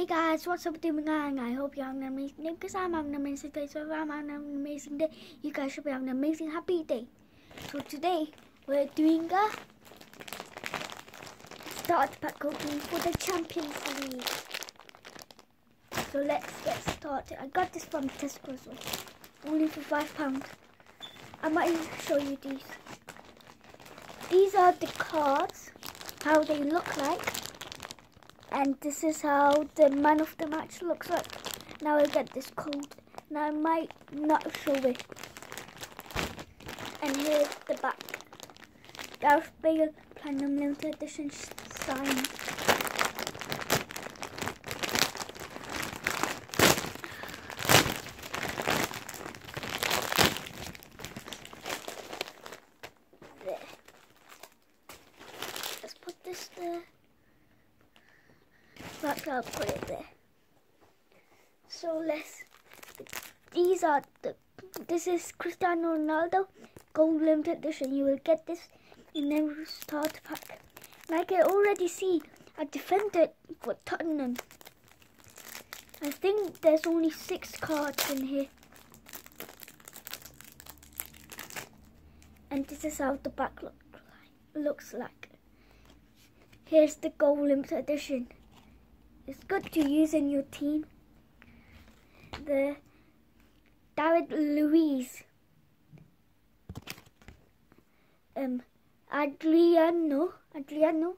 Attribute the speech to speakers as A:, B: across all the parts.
A: Hey guys, what's up doing gang? I hope you're having an amazing day because I'm having an amazing day. So if I'm having an amazing day, you guys should be having an amazing happy day. So today we're doing a start pack opening for the Champions League. So let's get started. I got this from Tesco, so only for five pounds. I might show you these. These are the cards, how they look like and this is how the man of the match looks like. Now I get this code. Now I might not show it. And here's the back. Gareth Bale Platinum Limited Edition sign. There. Let's put this there. But I'll put it there. So let's. These are the. This is Cristiano Ronaldo Gold Limited Edition. You will get this in the start pack. Like I already see, a defender for Tottenham. I think there's only six cards in here. And this is how the back look looks like. Here's the Gold Limited Edition. It's good to use in your team. The David Luiz, um, Adriano, Adriano,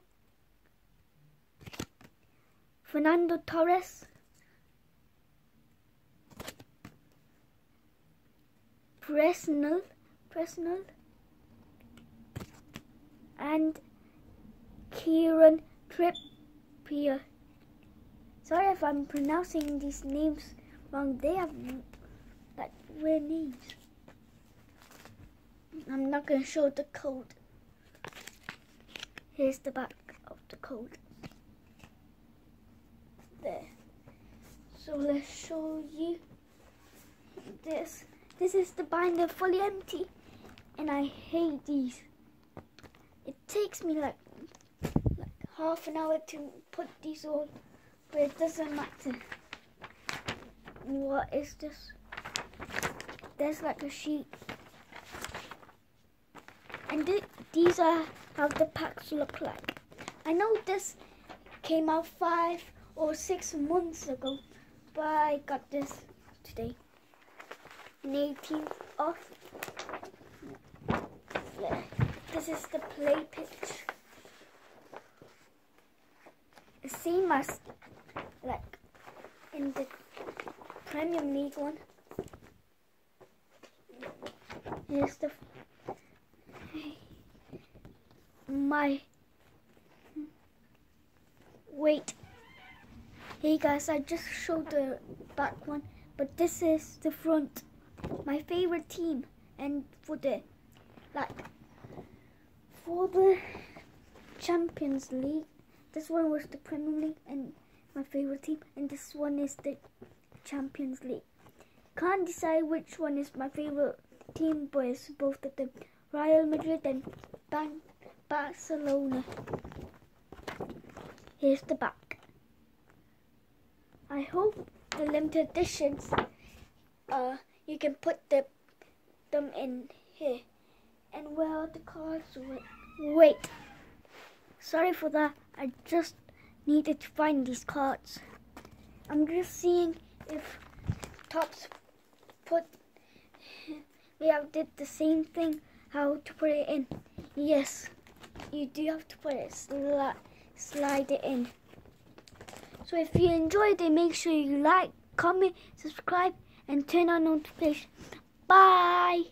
A: Fernando Torres, Presnel, Presnel, and Kieran Trippier. Sorry if I'm pronouncing these names wrong. They have like weird names. I'm not going to show the code. Here's the back of the code. There. So let's show you this. This is the binder fully empty and I hate these. It takes me like like half an hour to put these all but it doesn't matter. What is this? There's like a sheet. And th these are how the packs look like. I know this came out five or six months ago, but I got this today. 18th off. This is the play pitch. Same as like in the Premier League one. Here's the my wait. Hey guys, I just showed the back one, but this is the front. My favorite team, and for the like for the Champions League, this one was the Premier League, and my favorite team, and this one is the Champions League. Can't decide which one is my favorite team, but it's both of them. Real Madrid and Bang Barcelona. Here's the back. I hope the limited editions, uh, you can put the, them in here. And where are the cards? Wait. Sorry for that. I just needed to find these cards. I'm just seeing if Topps put we have did the same thing how to put it in. Yes, you do have to put it sli slide it in. So if you enjoyed it, make sure you like, comment, subscribe, and turn on notifications. Bye.